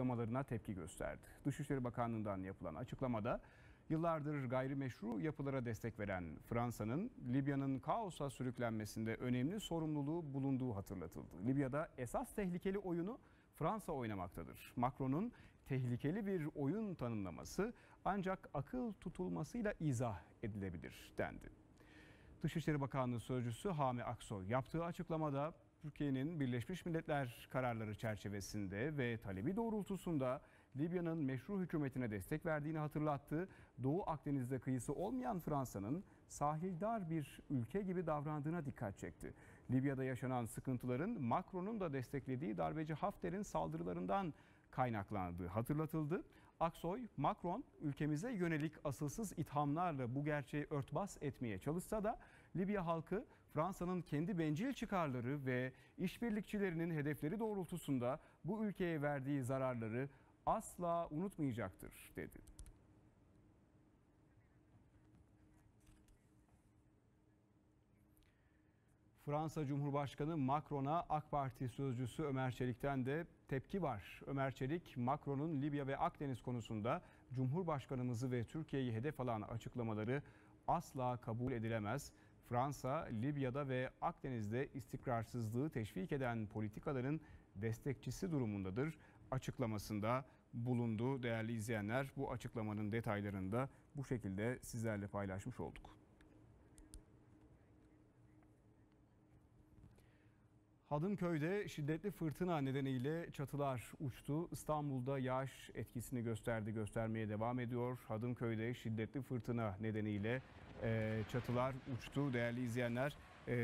açıklamalarına tepki gösterdi. Dışişleri Bakanlığı'ndan yapılan açıklamada yıllardır gayrimeşru yapılara destek veren Fransa'nın Libya'nın kaosa sürüklenmesinde önemli sorumluluğu bulunduğu hatırlatıldı. Libya'da esas tehlikeli oyunu Fransa oynamaktadır. Macron'un tehlikeli bir oyun tanımlaması ancak akıl tutulmasıyla izah edilebilir dendi. Dışişleri Bakanlığı Sözcüsü Hami Aksoy yaptığı açıklamada Türkiye'nin Birleşmiş Milletler kararları çerçevesinde ve talebi doğrultusunda Libya'nın meşru hükümetine destek verdiğini hatırlattı. Doğu Akdeniz'de kıyısı olmayan Fransa'nın sahildar bir ülke gibi davrandığına dikkat çekti. Libya'da yaşanan sıkıntıların Macron'un da desteklediği darbeci Hafter'in saldırılarından kaynaklandığı hatırlatıldı. Aksoy, Macron ülkemize yönelik asılsız ithamlarla bu gerçeği örtbas etmeye çalışsa da Libya halkı Fransa'nın kendi bencil çıkarları ve işbirlikçilerinin hedefleri doğrultusunda bu ülkeye verdiği zararları asla unutmayacaktır dedi. Fransa Cumhurbaşkanı Macron'a AK Parti sözcüsü Ömer Çelik'ten de tepki var. Ömer Çelik, Macron'un Libya ve Akdeniz konusunda Cumhurbaşkanımızı ve Türkiye'yi hedef alan açıklamaları asla kabul edilemez. Fransa, Libya'da ve Akdeniz'de istikrarsızlığı teşvik eden politikaların destekçisi durumundadır açıklamasında bulundu. Değerli izleyenler bu açıklamanın detaylarını da bu şekilde sizlerle paylaşmış olduk. Hadımköy'de şiddetli fırtına nedeniyle çatılar uçtu. İstanbul'da yağış etkisini gösterdi, göstermeye devam ediyor. Hadımköy'de şiddetli fırtına nedeniyle çatılar uçtu. Değerli izleyenler, e,